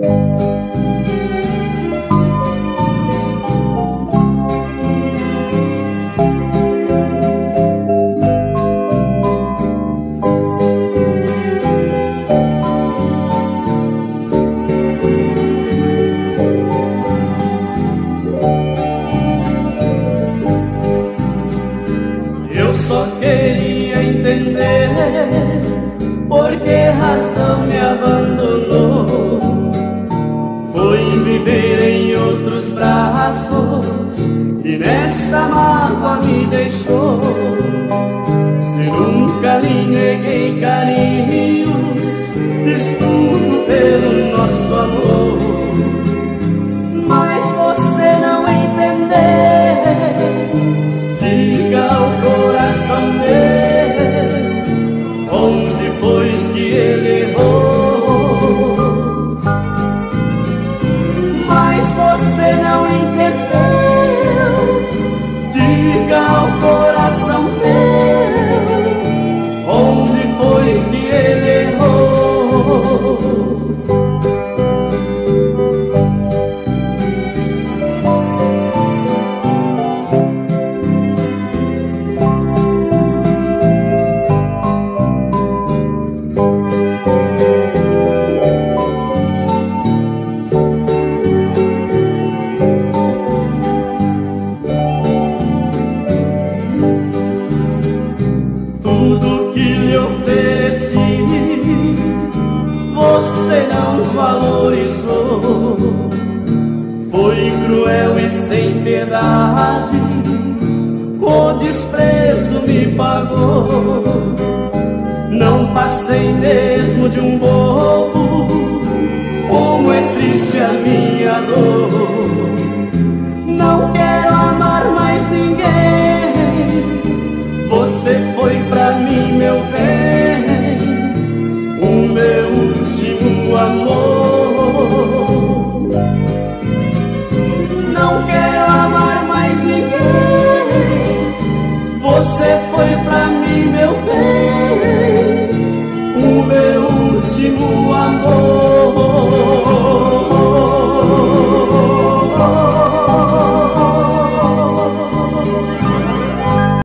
Eu só queria entender por que razão. nesta mágoa me deixou. Se nunca lhe neguei carinhos, estudo pelo nosso que lhe ofereci, você não valorizou. Foi cruel e sem piedade, com desprezo me pagou. Não passei mesmo de um bobo, como é triste a minha dor. você foi pra mim, meu bem, o meu último amor. Não quero amar mais ninguém, você foi pra mim, meu bem.